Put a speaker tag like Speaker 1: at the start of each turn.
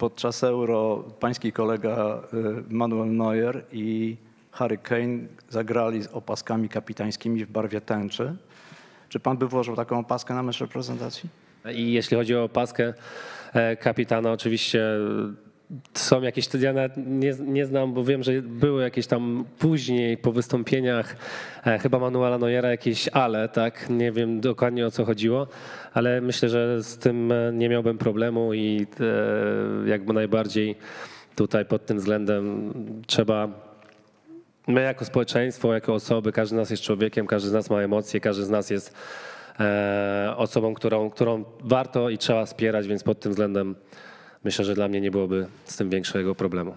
Speaker 1: podczas Euro pański kolega y, Manuel Neuer i Harry Kane zagrali z opaskami kapitańskimi w barwie tęczy. Czy pan by włożył taką opaskę na mecz reprezentacji?
Speaker 2: I jeśli chodzi o paskę e, kapitana, oczywiście są jakieś, ja nie, nie znam, bo wiem, że były jakieś tam później po wystąpieniach e, chyba Manuela Neuera jakieś ale, tak? Nie wiem dokładnie o co chodziło, ale myślę, że z tym e, nie miałbym problemu i e, jakby najbardziej tutaj pod tym względem trzeba My jako społeczeństwo, jako osoby, każdy z nas jest człowiekiem, każdy z nas ma emocje, każdy z nas jest osobą, którą, którą warto i trzeba wspierać, więc pod tym względem myślę, że dla mnie nie byłoby z tym większego problemu.